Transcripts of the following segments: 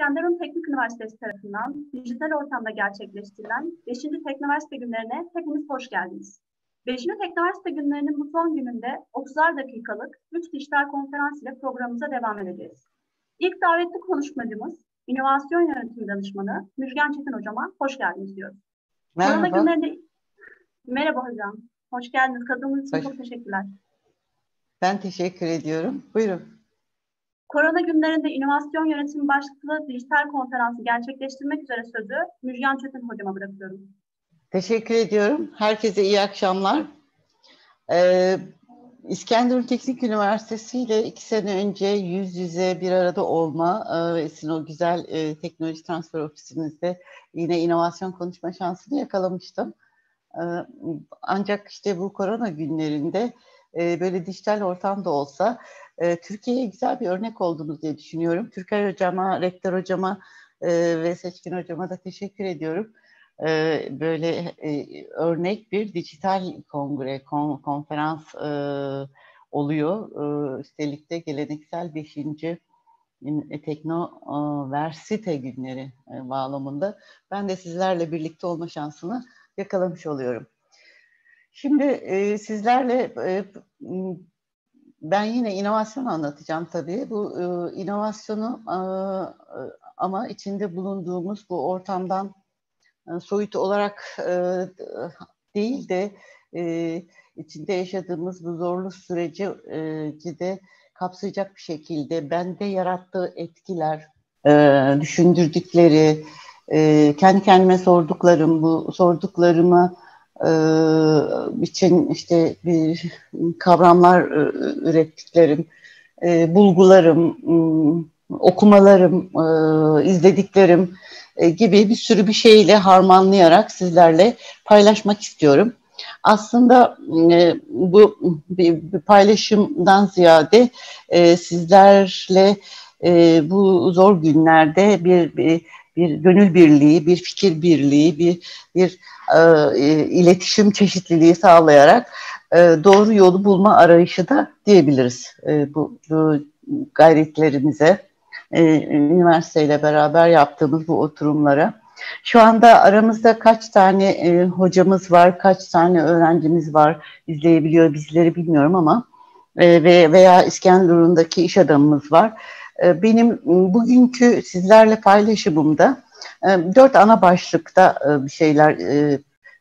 İskenderun Teknik Üniversitesi tarafından dijital ortamda gerçekleştirilen 5. Teknoversite günlerine hepiniz hoş geldiniz. 5. Teknoversite günlerinin bu son gününde 30'ar dakikalık 3 dijital konferans ile programımıza devam edeceğiz. İlk davetli konuşmacımız, İnovasyon Yönetimi Danışmanı Müjgan Çetin Hocama hoş geldiniz diyoruz. Merhaba. Korona günlerinde... Merhaba hocam. Hoş geldiniz. Katıldığınız için hoş. çok teşekkürler. Ben teşekkür ediyorum. Buyurun. Korona günlerinde inovasyon yönetimi başlıklı dijital konferansı gerçekleştirmek üzere sözü Müjgan Çetin hocama bırakıyorum. Teşekkür ediyorum. Herkese iyi akşamlar. Ee, İskenderun Teknik Üniversitesi ile iki sene önce yüz yüze bir arada olma e, ve sizin o güzel e, teknoloji transfer ofisinizde yine inovasyon konuşma şansını yakalamıştım. E, ancak işte bu korona günlerinde e, böyle dijital ortamda olsa e, Türkiye'ye güzel bir örnek oldunuz diye düşünüyorum. Türker Hocama, Rektör Hocama e, ve Seçkin Hocama da teşekkür ediyorum. E, böyle e, örnek bir dijital kongre, kon, konferans oluyor. Üstelik de geleneksel 5. Tekno e, Versite günleri bağlamında. Ben de sizlerle birlikte olma şansını yakalamış oluyorum. Şimdi e, sizlerle e, ben yine inovasyon anlatacağım tabii. Bu e, inovasyonu e, ama içinde bulunduğumuz bu ortamdan e, soyut olarak e, değil de e, içinde yaşadığımız bu zorlu süreci e, de kapsayacak bir şekilde bende yarattığı etkiler, e, düşündürdükleri, e, kendi kendime sorduklarım, bu sorduklarımı e, için işte bir kavramlar e, ürettiklerim, e, bulgularım, okumalarım, izlediklerim gibi bir sürü bir şeyle harmanlayarak sizlerle paylaşmak istiyorum. Aslında bu bir, paylaşımdan ziyade sizlerle bu zor günlerde bir, bir bir gönül birliği, bir fikir birliği, bir bir e, iletişim çeşitliliği sağlayarak e, doğru yolu bulma arayışı da diyebiliriz e, bu, bu gayretlerimize, e, üniversiteyle beraber yaptığımız bu oturumlara. Şu anda aramızda kaç tane e, hocamız var, kaç tane öğrencimiz var izleyebiliyor bizleri bilmiyorum ama e, ve veya İskenderun'daki iş adamımız var. E, benim bugünkü sizlerle paylaşımımda e, dört ana başlıkta e, bir şeyler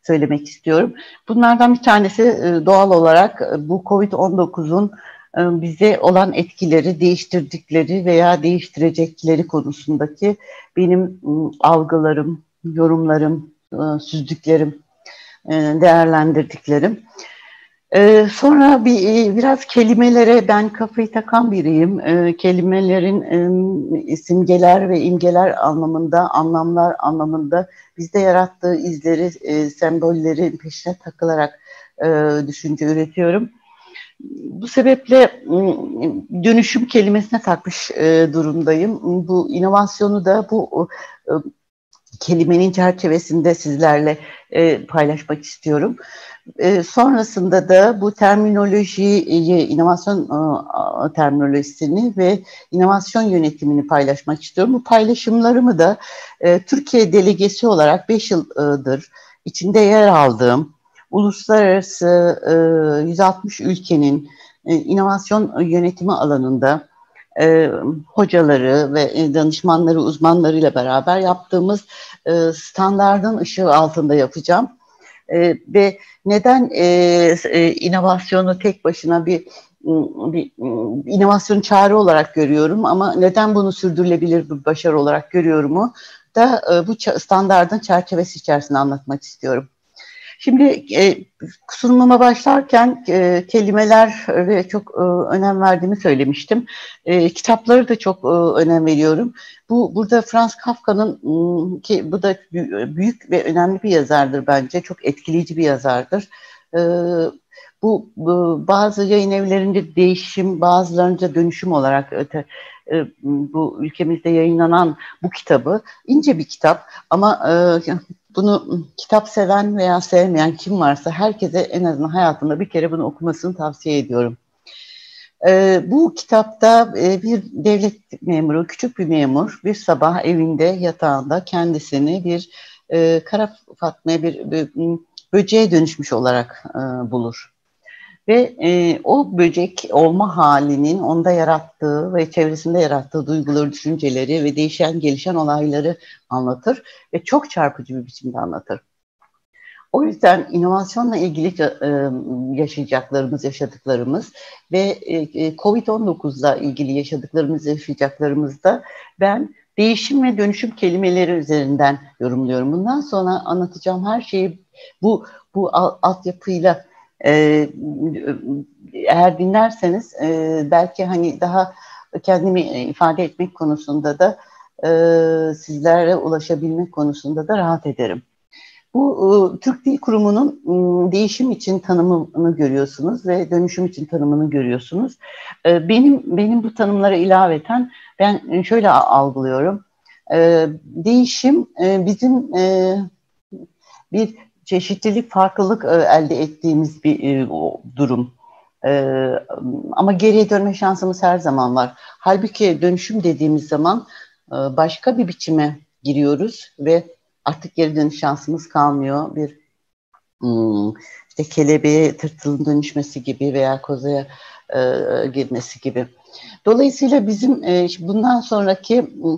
söylemek istiyorum. Bunlardan bir tanesi doğal olarak bu COVID-19'un bize olan etkileri, değiştirdikleri veya değiştirecekleri konusundaki benim algılarım, yorumlarım, süzdüklerim, değerlendirdiklerim. Ee, sonra bir e, biraz kelimelere ben kafayı takan biriyim. Ee, kelimelerin e, simgeler ve imgeler anlamında, anlamlar anlamında bizde yarattığı izleri, e, sembolleri peşine takılarak e, düşünce üretiyorum. Bu sebeple dönüşüm kelimesine takmış e, durumdayım. Bu inovasyonu da bu e, kelimenin çerçevesinde sizlerle paylaşmak istiyorum. E, sonrasında da bu terminolojiyi, inovasyon e, terminolojisini ve inovasyon yönetimini paylaşmak istiyorum. Bu paylaşımlarımı da e, Türkiye delegesi olarak 5 yıldır içinde yer aldığım uluslararası e, 160 ülkenin e, inovasyon yönetimi alanında hocaları ve danışmanları, uzmanlarıyla beraber yaptığımız e, standardın ışığı altında yapacağım. Ve neden e, e, inovasyonu tek başına bir bir inovasyon çağrı olarak görüyorum ama neden bunu sürdürülebilir bir başarı olarak görüyorumu da e, bu standardın çerçevesi içerisinde anlatmak istiyorum. Şimdi e, sunumuma başlarken e, kelimelere çok e, önem verdiğimi söylemiştim. E, kitapları da çok e, önem veriyorum. Bu burada Franz Kafka'nın ki bu da büyük ve önemli bir yazardır bence. Çok etkileyici bir yazardır. E, bu, bu bazı yayın evlerinde değişim, bazılarınca dönüşüm olarak öte, e, bu ülkemizde yayınlanan bu kitabı ince bir kitap ama e, bunu kitap seven veya sevmeyen kim varsa herkese en azından hayatında bir kere bunu okumasını tavsiye ediyorum. E, bu kitapta e, bir devlet memuru, küçük bir memur bir sabah evinde yatağında kendisini bir e, kara fatmaya bir, bir böceğe dönüşmüş olarak e, bulur. Ve e, o böcek olma halinin onda yarattığı ve çevresinde yarattığı duyguları, düşünceleri ve değişen, gelişen olayları anlatır ve çok çarpıcı bir biçimde anlatır. O yüzden inovasyonla ilgili e, yaşayacaklarımız, yaşadıklarımız ve e, e, COVID-19'la ilgili yaşadıklarımız, yaşayacaklarımızda ben değişim ve dönüşüm kelimeleri üzerinden yorumluyorum. Bundan sonra anlatacağım her şeyi bu bu altyapıyla eğer dinlerseniz belki hani daha kendimi ifade etmek konusunda da sizlere ulaşabilmek konusunda da rahat ederim. Bu e, Türk Dil Kurumu'nun e, değişim için tanımını görüyorsunuz ve dönüşüm için tanımını görüyorsunuz. E, benim benim bu tanımlara ilaveten ben şöyle algılıyorum. E, değişim e, bizim e, bir çeşitlilik, farklılık e, elde ettiğimiz bir e, durum. E, ama geriye dönme şansımız her zaman var. Halbuki dönüşüm dediğimiz zaman başka bir biçime giriyoruz ve artık geri dönüş şansımız kalmıyor. Bir hmm, işte kelebeğe tırtılın dönüşmesi gibi veya kozaya girmesi gibi. Dolayısıyla bizim bundan sonraki e,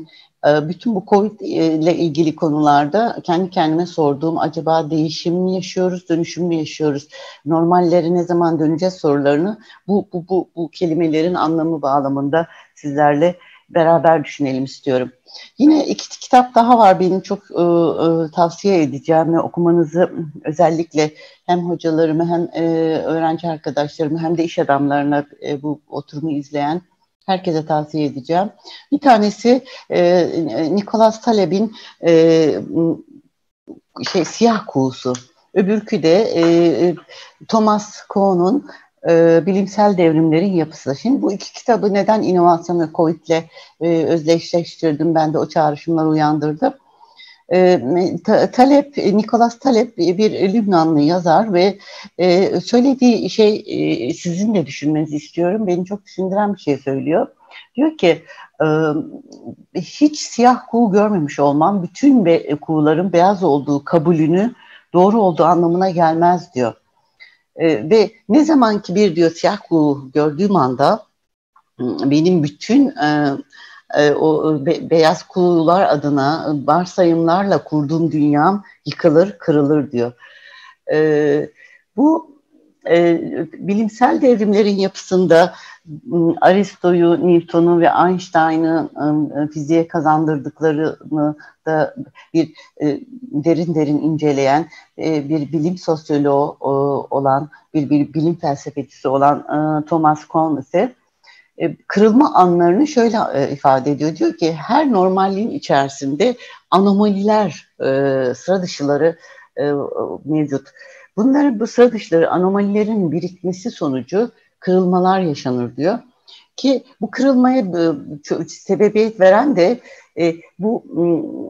bütün bu Covid ile ilgili konularda kendi kendime sorduğum acaba değişim mi yaşıyoruz, dönüşüm mü yaşıyoruz, normalleri ne zaman döneceğiz sorularını bu, bu, bu, bu kelimelerin anlamı bağlamında sizlerle beraber düşünelim istiyorum. Yine iki kitap daha var benim çok e, e, tavsiye edeceğim ve okumanızı özellikle hem hocalarımı hem e, öğrenci arkadaşlarımı hem de iş adamlarına e, bu oturumu izleyen herkese tavsiye edeceğim. Bir tanesi e, Nicholas Taleb'in e, şey siyah kuğusu. Öbürkü de e, e Thomas Kuhn'un e, bilimsel devrimlerin yapısı. Şimdi bu iki kitabı neden inovasyon ve COVID'le e, özdeşleştirdim? Ben de o çağrışımları uyandırdım. E, Talep, Nikolas Talep bir Lübnanlı yazar ve e, söylediği şey e, sizin de düşünmenizi istiyorum. Beni çok düşündüren bir şey söylüyor. Diyor ki e, hiç siyah kuğu görmemiş olmam bütün kuğuların beyaz olduğu kabulünü doğru olduğu anlamına gelmez diyor. E, ve ne zaman ki bir diyor siyah kuğu gördüğüm anda benim bütün e, e, o be, beyaz kuğular adına varsayımlarla kurduğum dünyam yıkılır, kırılır diyor. E, bu e, bilimsel devrimlerin yapısında Aristo'yu, Newton'u ve Einstein'ı e, fiziğe kazandırdıklarını da bir e, derin derin inceleyen e, bir bilim sosyoloğu e, olan, bir, bir bilim felsefecisi olan e, Thomas Kuhn ise e, kırılma anlarını şöyle e, ifade ediyor. Diyor ki her normalliğin içerisinde anomaliler, e, sıra dışıları e, mevcut. Bunların bu sıra dışları anomalilerin birikmesi sonucu kırılmalar yaşanır diyor. Ki bu kırılmaya e, sebebiyet veren de e, bu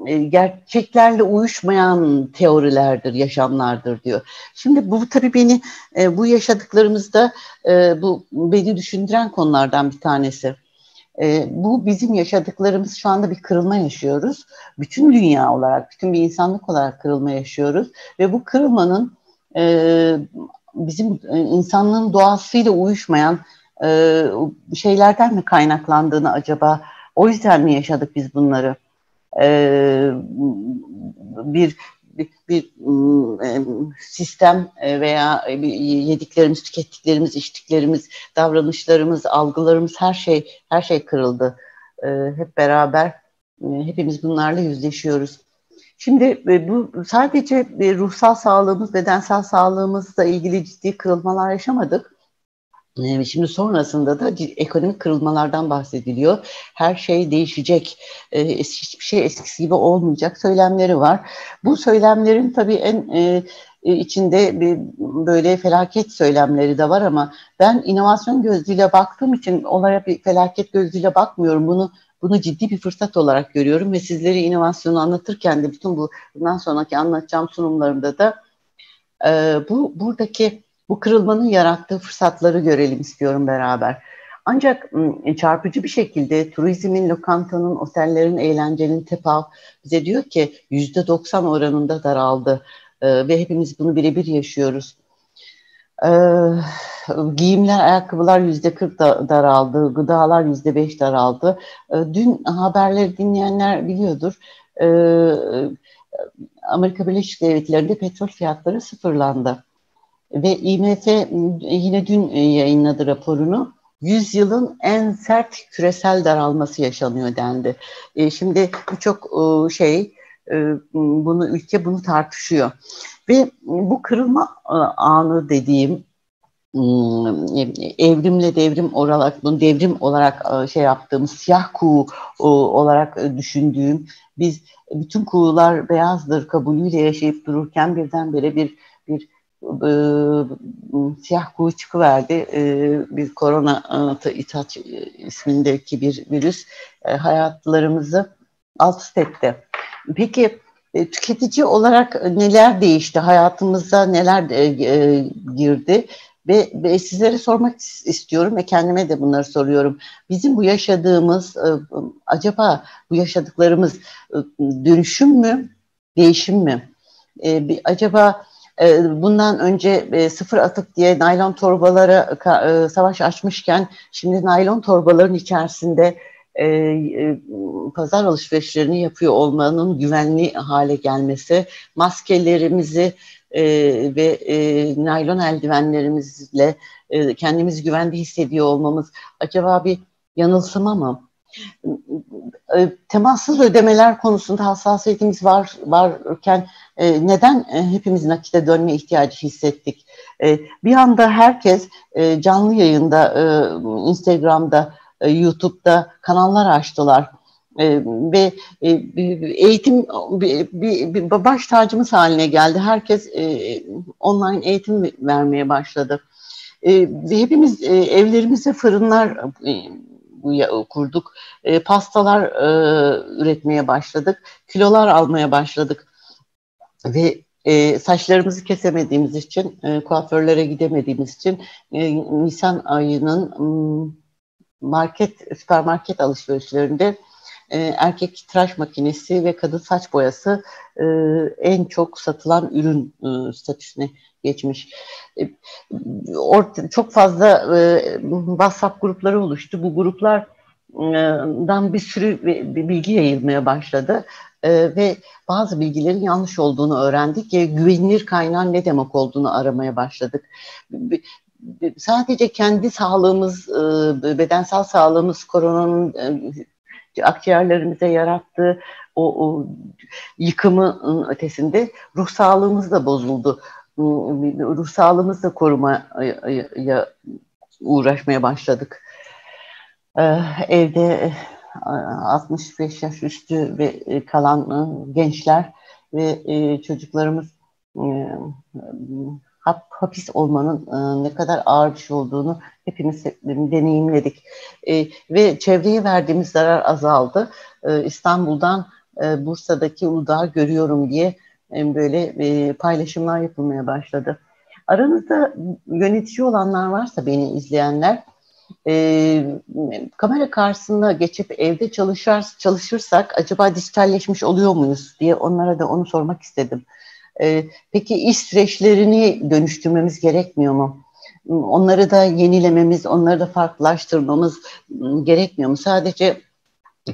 e, gerçeklerle uyuşmayan teorilerdir, yaşamlardır diyor. Şimdi bu tabii beni e, bu yaşadıklarımızda e, bu beni düşündüren konulardan bir tanesi. E, bu bizim yaşadıklarımız şu anda bir kırılma yaşıyoruz. Bütün dünya olarak, bütün bir insanlık olarak kırılma yaşıyoruz ve bu kırılmanın e, bizim e, insanlığın doğasıyla uyuşmayan e, şeylerden mi kaynaklandığını acaba o yüzden mi yaşadık biz bunları? E, bir bir, bir e, sistem e, veya yediklerimiz, tükettiklerimiz, içtiklerimiz, davranışlarımız, algılarımız her şey her şey kırıldı. E, hep beraber hepimiz bunlarla yüzleşiyoruz. Şimdi bu sadece ruhsal sağlığımız, bedensel sağlığımızla ilgili ciddi kırılmalar yaşamadık. Şimdi sonrasında da ekonomik kırılmalardan bahsediliyor. Her şey değişecek, ee, hiçbir şey eskisi gibi olmayacak söylemleri var. Bu söylemlerin tabii en e, e, içinde bir böyle felaket söylemleri de var ama ben inovasyon gözüyle baktığım için olaya bir felaket gözüyle bakmıyorum. Bunu bunu ciddi bir fırsat olarak görüyorum ve sizlere inovasyonu anlatırken de bütün bu bundan sonraki anlatacağım sunumlarımda da e, bu buradaki bu kırılmanın yarattığı fırsatları görelim istiyorum beraber. Ancak çarpıcı bir şekilde turizmin, lokantanın, otellerin, eğlencenin tepav bize diyor ki yüzde 90 oranında daraldı e, ve hepimiz bunu birebir yaşıyoruz. E, giyimler, ayakkabılar yüzde 40 daraldı, gıdalar yüzde 5 daraldı. E, dün haberleri dinleyenler biliyordur. E, Amerika Birleşik Devletleri'nde petrol fiyatları sıfırlandı. Ve IMF yine dün yayınladı raporunu. Yüzyılın en sert küresel daralması yaşanıyor dendi. E, şimdi birçok e, şey e, bunu ülke bunu tartışıyor. Ve bu kırılma e, anı dediğim ıı, evrimle devrim olarak bunu devrim olarak e, şey yaptığımız siyah kuğu olarak düşündüğüm biz bütün kuğular beyazdır kabulüyle yaşayıp dururken birdenbire bir bir e, siyah kuğu çıkıverdi. E, bir korona e, itaç ismindeki bir virüs e, hayatlarımızı alt etti. Peki e, tüketici olarak neler değişti? Hayatımıza neler e, e, girdi? Ve, ve sizlere sormak istiyorum ve kendime de bunları soruyorum. Bizim bu yaşadığımız, e, acaba bu yaşadıklarımız e, dönüşüm mü, değişim mi? E, bir, acaba e, bundan önce e, sıfır atık diye naylon torbalara e, savaş açmışken şimdi naylon torbaların içerisinde e, pazar alışverişlerini yapıyor olmanın güvenli hale gelmesi, maskelerimizi ve naylon eldivenlerimizle kendimizi güvende hissediyor olmamız acaba bir yanılsama mı? E, temassız ödemeler konusunda hassasiyetimiz var varken e, neden e, hepimiz nakite dönme ihtiyacı hissettik? E, bir anda herkes canlı yayında, Instagram'da, YouTube'da kanallar açtılar. Ve eğitim bir, baş tacımız haline geldi. Herkes online eğitim vermeye başladı. Hepimiz evlerimize fırınlar kurduk. E, pastalar e, üretmeye başladık. Kilolar almaya başladık. Ve e, saçlarımızı kesemediğimiz için, e, kuaförlere gidemediğimiz için e, Nisan ayının market, süpermarket alışverişlerinde e, erkek tıraş makinesi ve kadın saç boyası e, en çok satılan ürün e, statüsüne geçmiş. Çok fazla WhatsApp grupları oluştu. Bu gruplardan bir sürü bilgi yayılmaya başladı. Ee, ve bazı bilgilerin yanlış olduğunu öğrendik. E, güvenilir kaynağın ne demek olduğunu aramaya başladık sadece kendi sağlığımız, e, bedensel sağlığımız koronanın e, akciğerlerimize yarattığı o, o yıkımın ötesinde ruh sağlığımız da bozuldu. Ruh sağlığımızı da korumaya uğraşmaya başladık. E, evde 65 yaş üstü ve kalan gençler ve çocuklarımız hap, hapis olmanın e, ne kadar ağır bir şey olduğunu hepimiz deneyimledik. E, ve çevreye verdiğimiz zarar azaldı. E, İstanbul'dan e, Bursa'daki Uludağ'ı görüyorum diye e, böyle e, paylaşımlar yapılmaya başladı. Aranızda yönetici olanlar varsa beni izleyenler, e, kamera karşısında geçip evde çalışır, çalışırsak acaba dijitalleşmiş oluyor muyuz diye onlara da onu sormak istedim. Ee, peki iş süreçlerini dönüştürmemiz gerekmiyor mu? Onları da yenilememiz, onları da farklılaştırmamız ıı, gerekmiyor mu? Sadece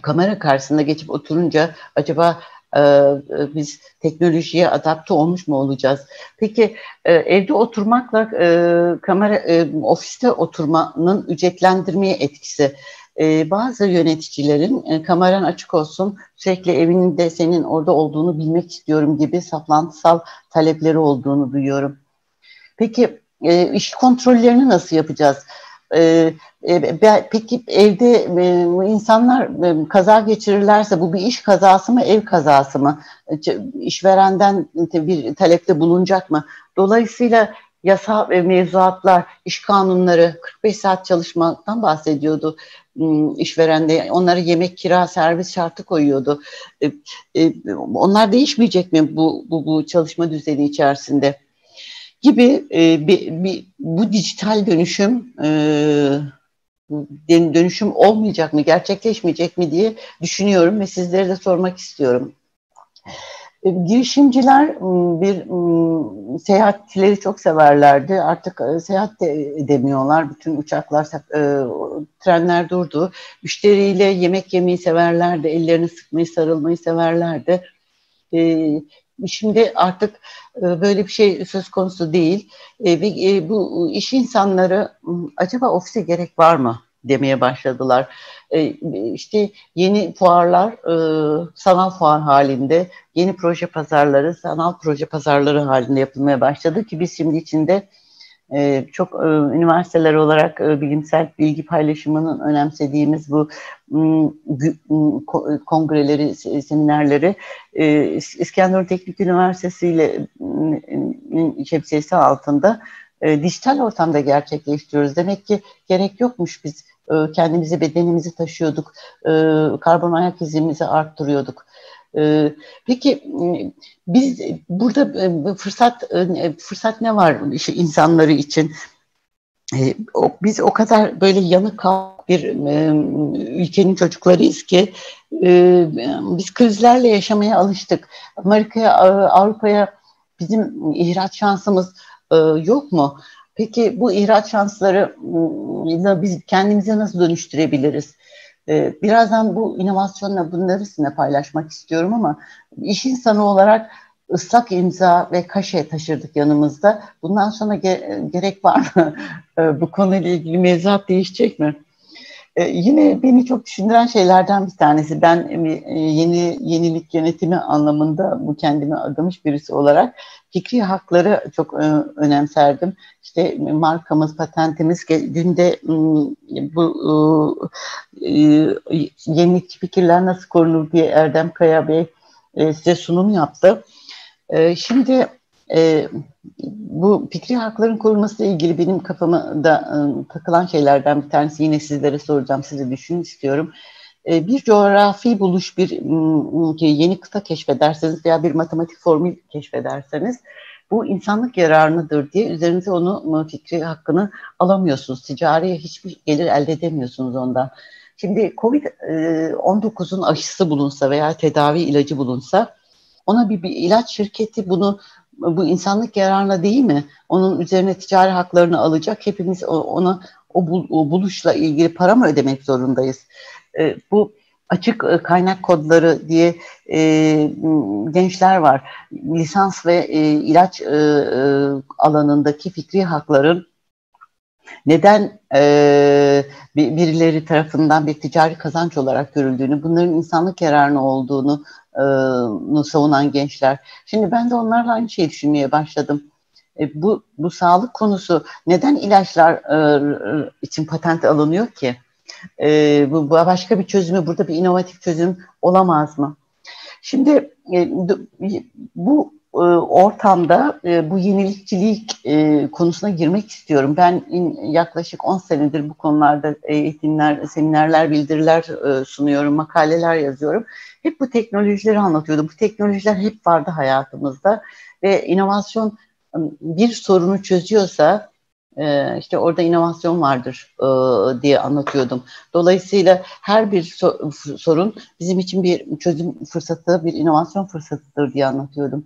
kamera karşısında geçip oturunca acaba e, e, biz teknolojiye adapte olmuş mu olacağız? Peki evde oturmakla kamera ofiste oturmanın ücretlendirmeye etkisi e, bazı yöneticilerin e, kameran açık olsun sürekli evinde senin orada olduğunu bilmek istiyorum gibi saplantısal talepleri olduğunu duyuyorum. Peki e, iş kontrollerini nasıl yapacağız? E, e, peki evde e, insanlar e, kaza geçirirlerse bu bir iş kazası mı ev kazası mı? E, işverenden bir talepte bulunacak mı? Dolayısıyla yasa ve mevzuatlar, iş kanunları 45 saat çalışmaktan bahsediyordu işverende. Onlara yemek, kira, servis şartı koyuyordu. E, e, onlar değişmeyecek mi bu, bu, bu çalışma düzeni içerisinde? Gibi e, bir, bir, bu dijital dönüşüm dönüşüm olmayacak mı, gerçekleşmeyecek mi diye düşünüyorum ve sizlere de sormak istiyorum. E, girişimciler bir seyahatleri çok severlerdi. Artık e, seyahat de edemiyorlar. Bütün uçaklar, e, trenler durdu. Müşteriyle yemek yemeyi severlerdi. Ellerini sıkmayı, sarılmayı severlerdi. Şimdi artık böyle bir şey söz konusu değil. Ve bu iş insanları acaba ofise gerek var mı demeye başladılar. E, işte yeni fuarlar e, sanal fuar halinde, yeni proje pazarları sanal proje pazarları halinde yapılmaya başladı ki biz şimdi içinde e, çok e, üniversiteler olarak bilimsel bilgi paylaşımının önemsediğimiz bu kongreleri, seminerleri İskenderun Teknik Üniversitesi ile şemsiyesi altında dijital ortamda gerçekleştiriyoruz. Demek ki gerek yokmuş biz kendimizi bedenimizi taşıyorduk, e, karbon ayak izimizi arttırıyorduk. E, peki biz burada e, fırsat e, fırsat ne var insanları için? E, biz o kadar böyle yanık bir e, ülkenin çocuklarıyız ki e, biz krizlerle yaşamaya alıştık. Amerika'ya, Avrupa'ya bizim ihraç şansımız e, yok mu? Peki bu ihraç şansları ıı, biz kendimize nasıl dönüştürebiliriz? Ee, birazdan bu inovasyonla bunları sizinle paylaşmak istiyorum ama iş insanı olarak ıslak imza ve kaşe taşırdık yanımızda. Bundan sonra ge- gerek var mı? Ee, bu konuyla ilgili mevzuat değişecek mi? Ee, yine beni çok düşündüren şeylerden bir tanesi. Ben e, yeni yenilik yönetimi anlamında bu kendimi adamış birisi olarak fikri hakları çok e, önemserdim. İşte markamız, patentimiz günde bu e, yenilikçi fikirler nasıl korunur diye Erdem Kaya Bey size sunum yaptı. Şimdi bu fikri hakların korunması ile ilgili benim kafama da takılan şeylerden bir tanesi yine sizlere soracağım, size düşünün istiyorum. Bir coğrafi buluş, bir yeni kıta keşfederseniz veya bir matematik formül keşfederseniz bu insanlık yararınıdır diye üzerinize onu fikri hakkını alamıyorsunuz. Ticariye hiçbir gelir elde edemiyorsunuz ondan. Şimdi Covid-19'un aşısı bulunsa veya tedavi ilacı bulunsa ona bir, bir ilaç şirketi bunu bu insanlık yararına değil mi? Onun üzerine ticari haklarını alacak. Hepimiz ona o, o buluşla ilgili para mı ödemek zorundayız? E, bu açık e, kaynak kodları diye e, gençler var. Lisans ve e, ilaç e, e, alanındaki fikri hakların neden e, birileri tarafından bir ticari kazanç olarak görüldüğünü, bunların insanlık yararına olduğunu savunan gençler. Şimdi ben de onlarla aynı şeyi düşünmeye başladım. E, bu, bu sağlık konusu neden ilaçlar e, için patent alınıyor ki? E, bu, bu başka bir çözümü, burada bir inovatif çözüm olamaz mı? Şimdi e, bu e, ortamda e, bu yenilikçilik e, konusuna girmek istiyorum. Ben yaklaşık 10 senedir bu konularda eğitimler, seminerler, bildiriler sunuyorum, makaleler yazıyorum. Hep bu teknolojileri anlatıyordum. Bu teknolojiler hep vardı hayatımızda ve inovasyon bir sorunu çözüyorsa işte orada inovasyon vardır diye anlatıyordum. Dolayısıyla her bir sorun bizim için bir çözüm fırsatı, bir inovasyon fırsatıdır diye anlatıyordum.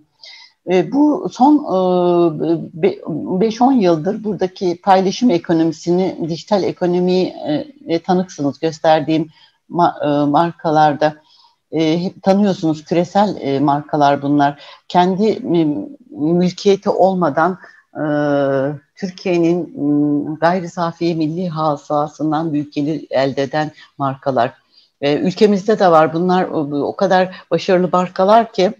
E, bu son e, 5-10 yıldır buradaki paylaşım ekonomisini, dijital ekonomiyi e, tanıksınız. Gösterdiğim e, markalarda e, hep tanıyorsunuz küresel e, markalar bunlar. Kendi e, mülkiyeti olmadan e, Türkiye'nin e, gayri safi milli hasılasından büyük gelir elde eden markalar. E, ülkemizde de var bunlar o kadar başarılı markalar ki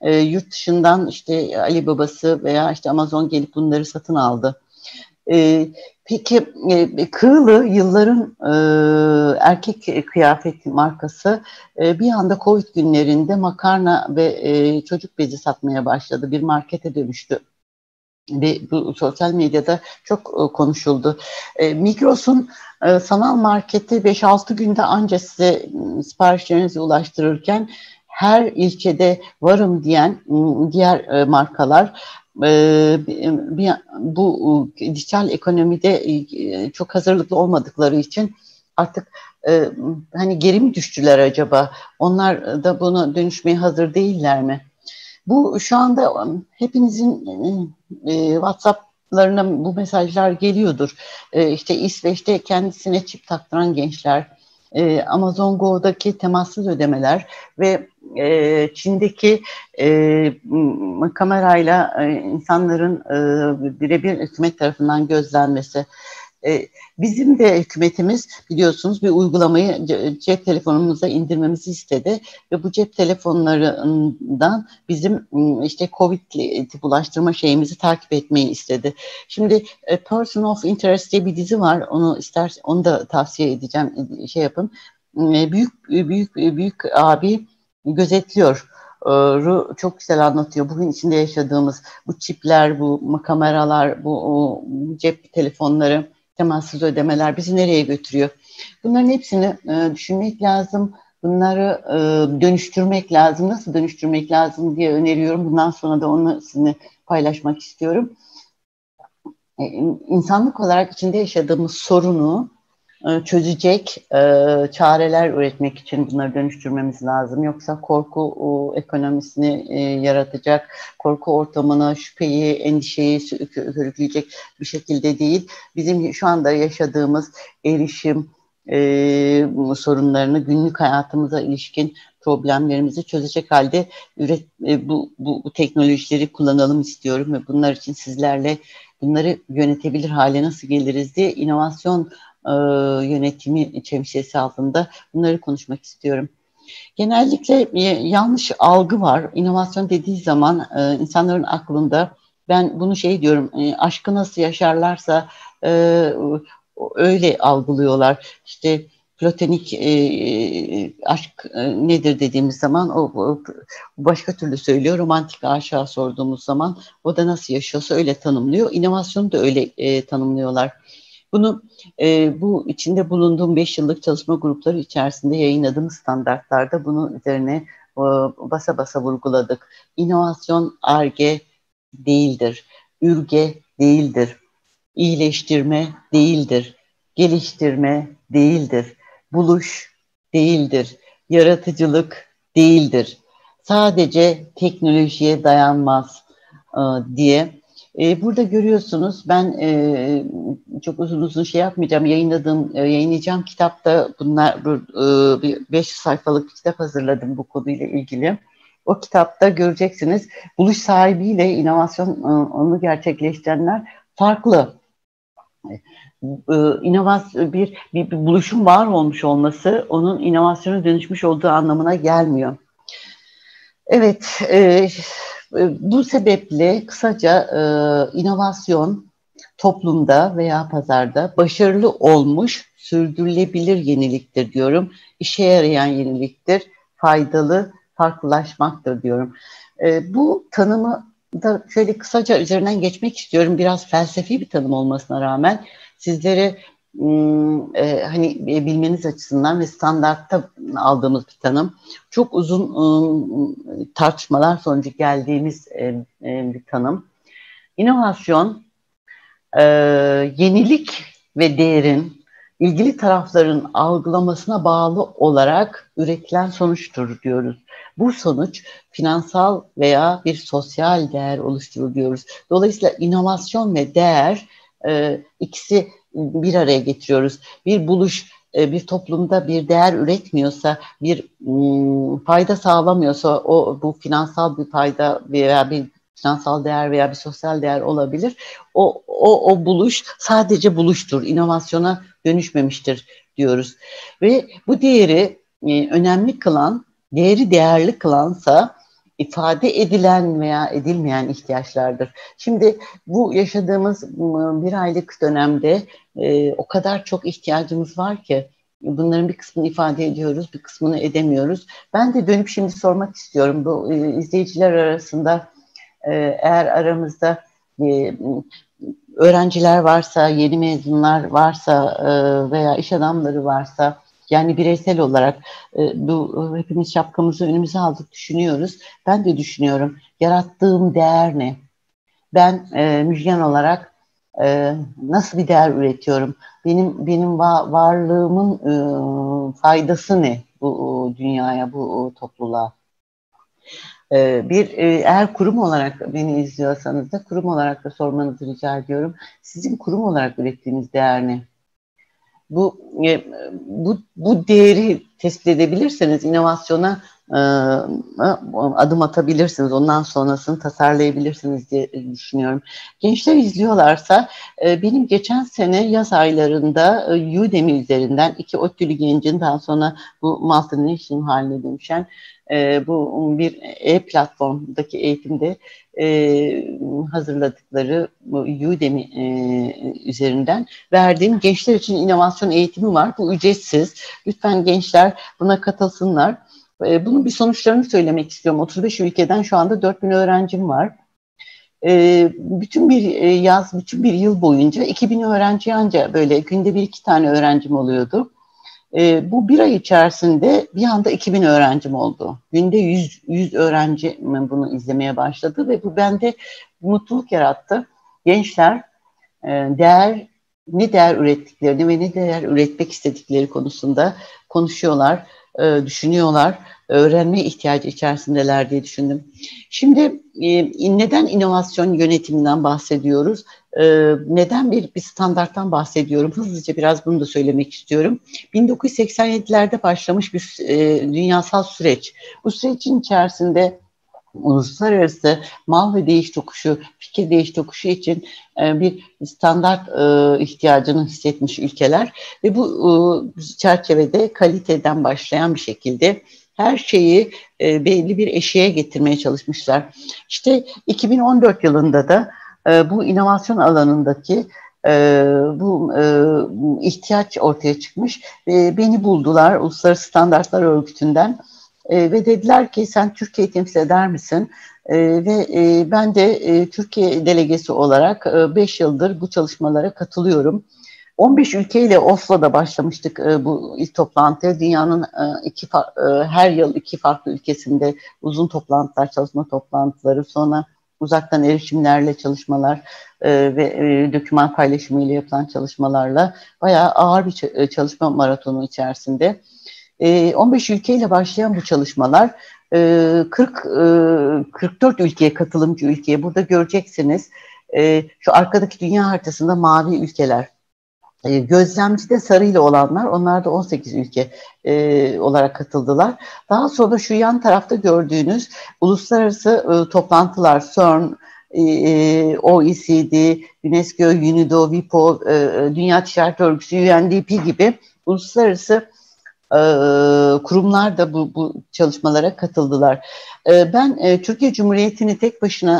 e, yurt dışından işte Ali Babası veya işte Amazon gelip bunları satın aldı. E, peki e, Kığlı yılların e, erkek kıyafet markası e, bir anda Covid günlerinde makarna ve e, çocuk bezi satmaya başladı. Bir markete dönüştü ve bu sosyal medyada çok e, konuşuldu. E, Migros'un e, sanal marketi 5-6 günde anca size siparişlerinizi ulaştırırken her ilçede varım diyen ıı, diğer e, markalar e, bu dijital ekonomide çok hazırlıklı olmadıkları için artık hani geri mi düştüler acaba? Onlar da buna dönüşmeye hazır değiller mi? Bu şu anda hepinizin WhatsApp'larına bu mesajlar geliyordur. İşte İsveç'te kendisine çip taktıran gençler, Amazon Go'daki temassız ödemeler ve e, Çin'deki e, kamerayla e, insanların e, birebir hükümet tarafından gözlenmesi. E, bizim de hükümetimiz biliyorsunuz bir uygulamayı cep telefonumuza indirmemizi istedi ve bu cep telefonlarından bizim işte Covid bulaştırma şeyimizi takip etmeyi istedi. Şimdi e, Person of Interest diye bir dizi var. Onu ister onu da tavsiye edeceğim. Şey yapın. E, büyük büyük büyük abi gözetliyor çok güzel anlatıyor. Bugün içinde yaşadığımız bu çipler, bu kameralar, bu cep telefonları temassız ödemeler bizi nereye götürüyor? Bunların hepsini e, düşünmek lazım. Bunları e, dönüştürmek lazım. Nasıl dönüştürmek lazım diye öneriyorum. Bundan sonra da onu sizinle paylaşmak istiyorum. E, insanlık olarak içinde yaşadığımız sorunu çözecek e, çareler üretmek için bunları dönüştürmemiz lazım. Yoksa korku ekonomisini e, yaratacak, korku ortamına şüpheyi, endişeyi körükleyecek bir şekilde değil. Bizim şu anda yaşadığımız erişim sorunlarını günlük hayatımıza ilişkin problemlerimizi çözecek halde üret, bu, bu, bu teknolojileri kullanalım istiyorum ve bunlar için sizlerle bunları yönetebilir hale nasıl geliriz diye inovasyon e, yönetimi şemsiyesi altında bunları konuşmak istiyorum. Genellikle e, yanlış algı var. İnovasyon dediği zaman e, insanların aklında ben bunu şey diyorum e, aşkı nasıl yaşarlarsa öyle algılıyorlar. İşte platonik aşk nedir dediğimiz zaman o, o başka türlü söylüyor. Romantik aşağı sorduğumuz zaman o da nasıl yaşıyorsa öyle tanımlıyor. İnovasyonu da öyle e, tanımlıyorlar. Bunu e, bu içinde bulunduğum 5 yıllık çalışma grupları içerisinde yayınladığım standartlarda bunun üzerine e, basa basa vurguladık. İnovasyon ARGE değildir, ürge değildir, iyileştirme değildir, geliştirme değildir, buluş değildir, yaratıcılık değildir. Sadece teknolojiye dayanmaz e, diye e, burada görüyorsunuz ben e, çok uzun uzun şey yapmayacağım. Yayınladığım, e, yayınlayacağım kitapta bunlar e, bir 5 sayfalık bir kitap hazırladım bu konuyla ilgili. O kitapta göreceksiniz buluş sahibiyle inovasyon onu gerçekleştirenler farklı. İnovasyon bir, bir, bir buluşun var olmuş olması onun inovasyona dönüşmüş olduğu anlamına gelmiyor. Evet, e, bu sebeple kısaca e, inovasyon toplumda veya pazarda başarılı olmuş sürdürülebilir yeniliktir diyorum. İşe yarayan yeniliktir, faydalı farklılaşmaktır diyorum. E, bu tanımı da şöyle kısaca üzerinden geçmek istiyorum. Biraz felsefi bir tanım olmasına rağmen sizlere e, hani e, bilmeniz açısından ve standartta aldığımız bir tanım. Çok uzun e, tartışmalar sonucu geldiğimiz e, bir tanım. İnovasyon, yenilik ve değerin ilgili tarafların algılamasına bağlı olarak üretilen sonuçtur diyoruz. Bu sonuç finansal veya bir sosyal değer oluşturur diyoruz. Dolayısıyla inovasyon ve değer e, ikisi bir araya getiriyoruz. Bir buluş e, bir toplumda bir değer üretmiyorsa, bir fayda sağlamıyorsa o bu finansal bir fayda veya bir finansal değer veya bir sosyal değer olabilir. O, o, o buluş sadece buluştur, inovasyona dönüşmemiştir diyoruz. Ve bu değeri e, önemli kılan, değeri değerli kılansa ifade edilen veya edilmeyen ihtiyaçlardır. Şimdi bu yaşadığımız bir aylık dönemde e, o kadar çok ihtiyacımız var ki bunların bir kısmını ifade ediyoruz, bir kısmını edemiyoruz. Ben de dönüp şimdi sormak istiyorum bu e, izleyiciler arasında e, eğer aramızda e, öğrenciler varsa, yeni mezunlar varsa e, veya iş adamları varsa yani bireysel olarak e, bu hepimiz şapkamızı önümüze aldık düşünüyoruz. Ben de düşünüyorum. Yarattığım değer ne? Ben e, Müjgan olarak e, nasıl bir değer üretiyorum? Benim benim va varlığımın e, faydası ne bu dünyaya, bu topluluğa? E, bir e, eğer kurum olarak beni izliyorsanız da kurum olarak da sormanızı rica ediyorum. Sizin kurum olarak ürettiğiniz değer ne? Bu e, bu bu değeri tespit edebilirseniz inovasyona e, adım atabilirsiniz. Ondan sonrasını tasarlayabilirsiniz diye düşünüyorum. Gençler izliyorlarsa e, benim geçen sene yaz aylarında Udemy üzerinden iki ODTÜ'lü gencin daha sonra bu multinational haline dönüşen bu bir e-platformdaki eğitimde hazırladıkları Udemy üzerinden verdiğim gençler için inovasyon eğitimi var. Bu ücretsiz. Lütfen gençler buna katılsınlar. E, bunun bir sonuçlarını söylemek istiyorum. 35 ülkeden şu anda 4000 öğrencim var. E, bütün bir e, yaz, bütün bir yıl boyunca 2000 öğrenci ancak böyle günde bir iki tane öğrencim oluyordu. E, bu bir ay içerisinde bir anda 2000 öğrencim oldu. Günde 100, 100 öğrenci bunu izlemeye başladı ve bu bende mutluluk yarattı. Gençler e, değer ne değer ürettiklerini ve ne değer üretmek istedikleri konusunda konuşuyorlar e, düşünüyorlar, öğrenme ihtiyacı içerisindeler diye düşündüm. Şimdi e, neden inovasyon yönetiminden bahsediyoruz? E, neden bir, bir standarttan bahsediyorum? Hızlıca biraz bunu da söylemek istiyorum. 1987'lerde başlamış bir e, dünyasal süreç. Bu sürecin içerisinde uluslararası mal ve değiş tokuşu, fikir değiş tokuşu için e, bir standart e, ihtiyacını hissetmiş ülkeler ve bu e, çerçevede kaliteden başlayan bir şekilde her şeyi belli bir eşiğe getirmeye çalışmışlar. İşte 2014 yılında da e, bu inovasyon alanındaki e, bu e, ihtiyaç ortaya çıkmış beni buldular Uluslararası Standartlar Örgütü'nden e, ve dediler ki sen Türkiye'yi temsil eder misin? Ve ben de Türkiye delegesi olarak 5 e, yıldır bu çalışmalara katılıyorum. 15 ülkeyle Oslo'da başlamıştık bu ilk toplantıya. Dünyanın iki her yıl iki farklı ülkesinde uzun toplantılar, çalışma toplantıları, sonra uzaktan erişimlerle çalışmalar e, ve e, doküman paylaşımıyla yapılan çalışmalarla bayağı ağır bir e, çalışma maratonu içerisinde 15 ee, ülkeyle başlayan bu çalışmalar 40 e, 44 e, ülkeye katılımcı ülkeye burada göreceksiniz. E, şu arkadaki dünya haritasında mavi ülkeler. Gözlemci de sarıyla olanlar, onlar da 18 ülke olarak katıldılar. Daha sonra şu yan tarafta gördüğünüz uluslararası toplantılar, CERN, OECD, UNESCO, UNIDO, WIPO, Dünya Ticaret Örgütü, UNDP gibi uluslararası e, kurumlar da bu, bu çalışmalara katıldılar. E, ben e, Türkiye Cumhuriyeti'ni tek başına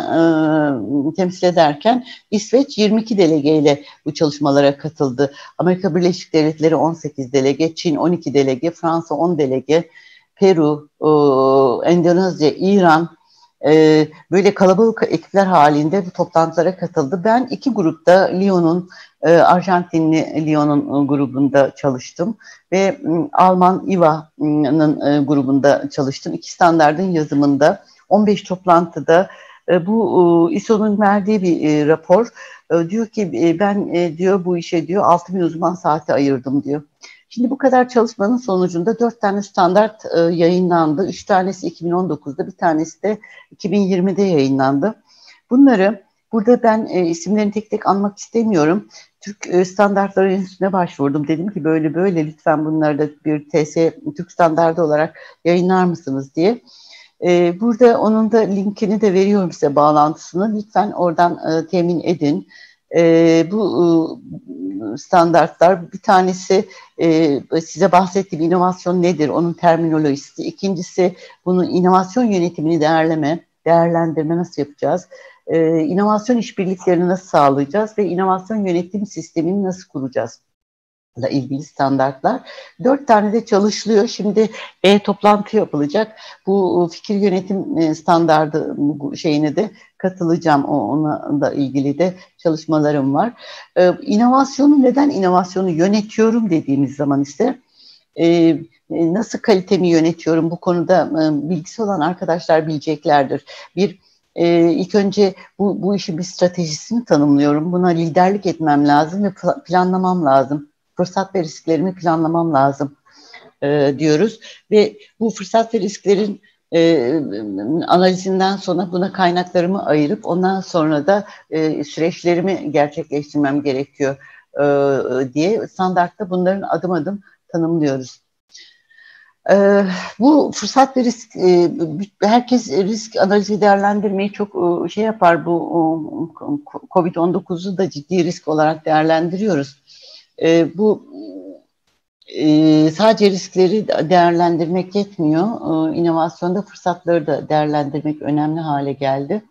e, temsil ederken İsveç 22 delegeyle bu çalışmalara katıldı. Amerika Birleşik Devletleri 18 delege, Çin 12 delege, Fransa 10 delege, Peru, e, Endonezya, İran e, böyle kalabalık ekipler halinde bu toplantılara katıldı. Ben iki grupta Lyon'un e, Arjantinli Lyon'un e, grubunda çalıştım ve Alman IVA'nın e, grubunda çalıştım. İki standardın yazımında 15 toplantıda bu ISO'nun verdiği bir rapor diyor ki ben diyor bu işe diyor 6000 uzman saati ayırdım diyor. Şimdi bu kadar çalışmanın sonucunda dört tane standart yayınlandı. Üç tanesi 2019'da, bir tanesi de 2020'de yayınlandı. Bunları burada ben isimlerini tek tek anmak istemiyorum. Türk e, Standartları Enstitüsü'ne başvurdum. Dedim ki böyle böyle lütfen bunları da bir TS Türk standardı olarak yayınlar mısınız diye. E, burada onun da linkini de veriyorum size bağlantısını. Lütfen oradan e, temin edin. Bu standartlar bir tanesi size bahsettiğim inovasyon nedir? Onun terminolojisi. İkincisi bunun inovasyon yönetimini değerleme, değerlendirme nasıl yapacağız? e, inovasyon işbirliklerini nasıl sağlayacağız ve inovasyon yönetim sistemini nasıl kuracağız? İle ilgili standartlar. Dört tane de çalışılıyor. Şimdi e-toplantı yapılacak. Bu fikir yönetim e, standardı şeyine de katılacağım. Ona da ilgili de çalışmalarım var. Ee, inovasyonu neden inovasyonu yönetiyorum dediğimiz zaman ise e, e, nasıl kalitemi yönetiyorum bu konuda e, bilgisi olan arkadaşlar bileceklerdir. Bir e, ilk önce bu, bu işin bir stratejisini tanımlıyorum. Buna liderlik etmem lazım ve planlamam lazım. Fırsat ve risklerimi planlamam lazım e, diyoruz. Ve bu fırsat ve risklerin e, analizinden sonra buna kaynaklarımı ayırıp ondan sonra da e, süreçlerimi gerçekleştirmem gerekiyor e, diye standartta bunların adım adım tanımlıyoruz. E, bu fırsat ve risk, e, herkes risk analizi değerlendirmeyi çok e, şey yapar. Bu Covid-19'u da ciddi risk olarak değerlendiriyoruz. E, bu e, sadece riskleri değerlendirmek yetmiyor. E, inovasyonda fırsatları da değerlendirmek önemli hale geldi.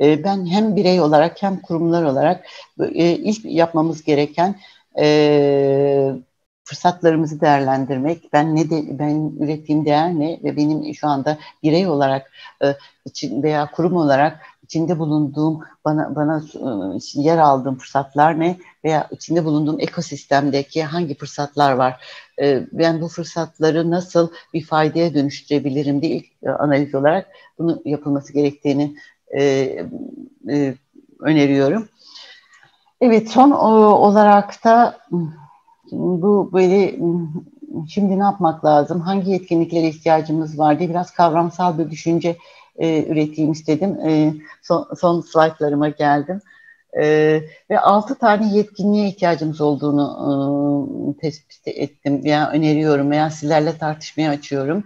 E, ben hem birey olarak hem kurumlar olarak e, ilk yapmamız gereken e, fırsatlarımızı değerlendirmek, ben ne de ben ürettiğim değer ne ve benim şu anda birey olarak e, için veya kurum olarak içinde bulunduğum bana bana e, yer aldığım fırsatlar ne veya içinde bulunduğum ekosistemdeki hangi fırsatlar var? E, ben bu fırsatları nasıl bir faydaya dönüştürebilirim diye ilk e, analiz olarak bunu yapılması gerektiğini öneriyorum. Evet son olarak da bu böyle şimdi ne yapmak lazım? Hangi yetkinliklere ihtiyacımız var diye biraz kavramsal bir düşünce e, üreteyim istedim. E, son, son slaytlarıma geldim. E, ve altı tane yetkinliğe ihtiyacımız olduğunu e, tespit ettim veya öneriyorum veya sizlerle tartışmaya açıyorum.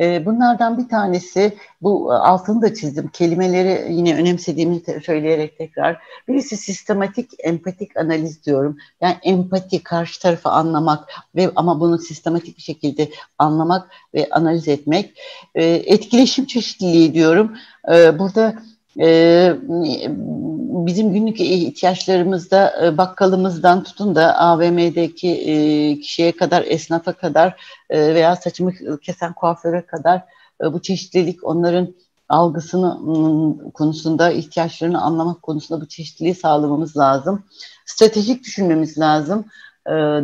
Ee, bunlardan bir tanesi, bu altını da çizdim, kelimeleri yine önemsediğimi söyleyerek tekrar. Birisi sistematik, empatik analiz diyorum. Yani empati, karşı tarafı anlamak ve ama bunu sistematik bir şekilde anlamak ve analiz etmek. Ee, etkileşim çeşitliliği diyorum. Ee, burada e, bizim günlük ihtiyaçlarımızda e, bakkalımızdan tutun da AVM'deki e, kişiye kadar, esnafa kadar e, veya saçımı kesen kuaföre kadar bu çeşitlilik onların algısını konusunda, ihtiyaçlarını anlamak konusunda bu çeşitliliği sağlamamız lazım. Stratejik düşünmemiz lazım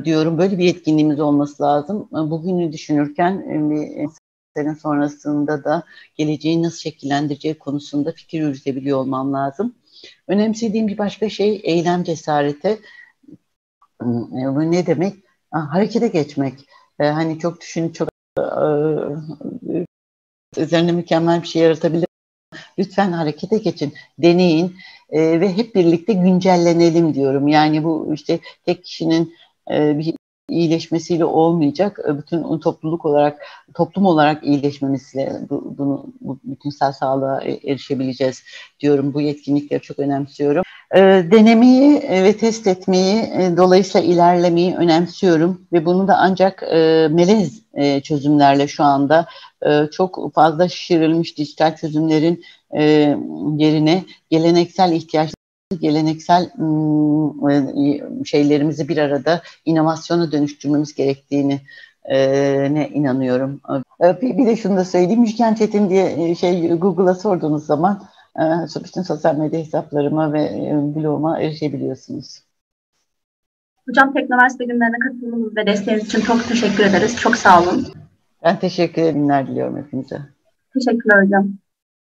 diyorum. Böyle bir yetkinliğimiz olması lazım. Bugünü düşünürken sene sonrasında da geleceği nasıl şekillendireceği konusunda fikir yürütebiliyor olmam lazım. Önemsediğim bir başka şey eylem cesareti. Bu ne demek? Harekete geçmek. Ee, hani çok düşün, çok e, üzerine mükemmel bir şey yaratabilir. Lütfen harekete geçin, deneyin e, ve hep birlikte güncellenelim diyorum. Yani bu işte tek kişinin e, bir iyileşmesiyle olmayacak. E, bütün topluluk olarak, toplum olarak iyileşmemizle bu, bunu bu bütünsel sağlığa e, erişebileceğiz diyorum. Bu yetkinlikleri çok önemsiyorum. E, denemeyi ve test etmeyi, dolayısıyla ilerlemeyi önemsiyorum ve bunu da ancak melez çözümlerle şu anda çok fazla şişirilmiş dijital çözümlerin yerine geleneksel ihtiyaç geleneksel şeylerimizi bir arada inovasyona dönüştürmemiz gerektiğini ne inanıyorum. Bir de şunu da söyleyeyim. Müjgan Çetin diye şey Google'a sorduğunuz zaman bütün sosyal medya hesaplarıma ve bloguma erişebiliyorsunuz. Hocam Teknoversite günlerine katılımınız ve desteğiniz için çok teşekkür ederiz. Çok sağ olun. Ben teşekkür ederim. Diliyorum hepinize. Teşekkürler hocam.